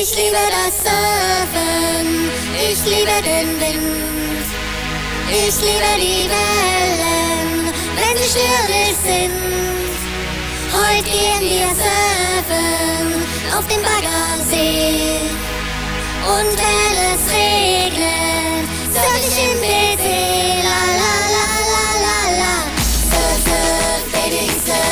Ich liebe das Surfen, ich liebe den Wind. Ich liebe die Wellen, wenn sie stürmisch sind. Heute gehen wir surfen auf dem Baggersee. Und wenn es regnet, surf ich im PC. La la la la la la. Surf, surf, baby, surf,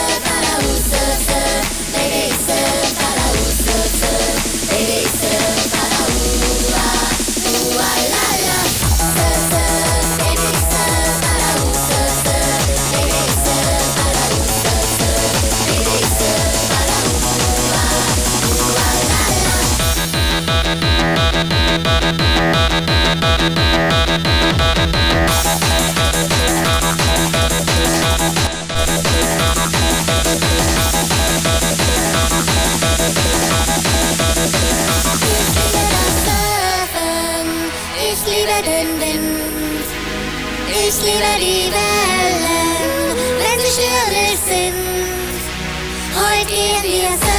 ich liebe den Wind. Ich liebe die Wellen, wenn sie stürmisch sind. Heute gehen wir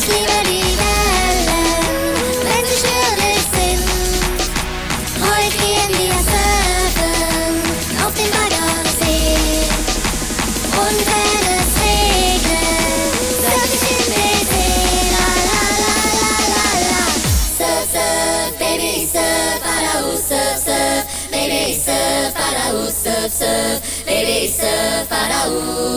Ich liebe die Wellen, wenn sie stürmisch sind. Heute gehen wir surfen auf dem Baggersee. Und wenn es regnet, surf ich im PC. La la la la la la. Surf, surf, baby, surf, Palau, surf, surf, baby, surf, Palau, surf, surf, baby, surf, Palau.